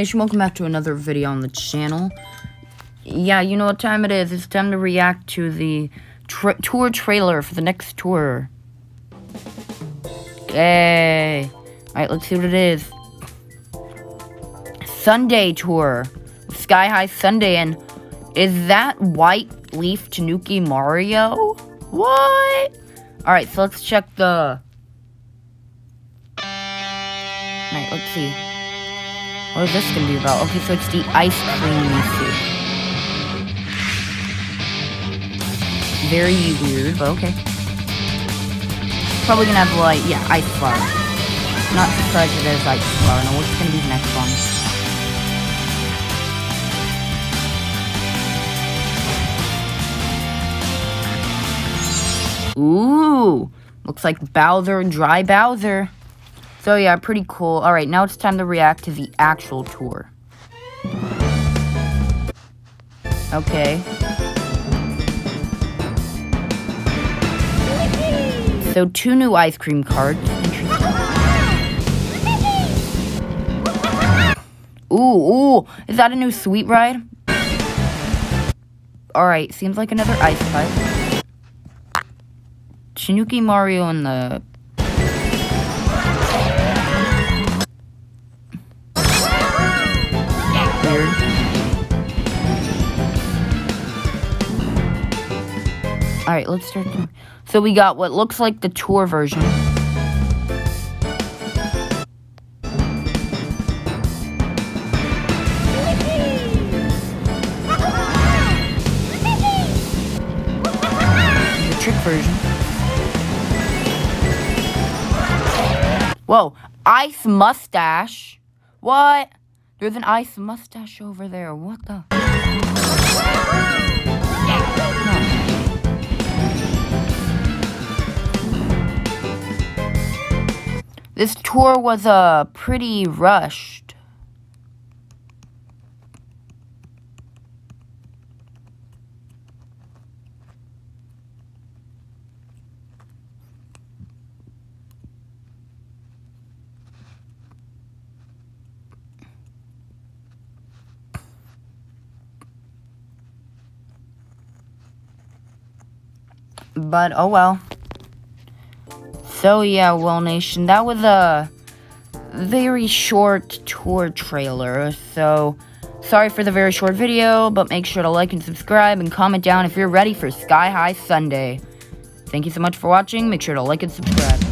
Nation, welcome back to another video on the channel. Yeah, you know what time it is. It's time to react to the tra tour trailer for the next tour. Yay. Alright, let's see what it is. Sundae tour. Sky High Sundae, and is that White Leaf Tanuki Mario? What? Alright, so let's check the... Alright, let's see. What is this gonna be about? Okay, so it's the ice cream suit. Very weird, but okay. Probably gonna have like, yeah, ice flower. Not surprised it is ice flower. Now what's gonna be the next one? Ooh, looks like Bowser, and dry Bowser. So yeah, pretty cool. All right, now it's time to react to the actual tour. Okay. So two new ice cream karts. Ooh, ooh, is that a new sweet ride? Alright, seems like another ice pipe. Tanuki Mario and the Alright, let's start. So we got what looks like the tour version. The trick version. Whoa, ice mustache. What? There's an ice mustache over there. What the? This tour was uh, pretty rushed. But oh well. So yeah, Well Nation, that was a very short tour trailer. So sorry for the very short video, but make sure to like and subscribe and comment down if you're ready for Sky High Sundae. Thank you so much for watching. Make sure to like and subscribe.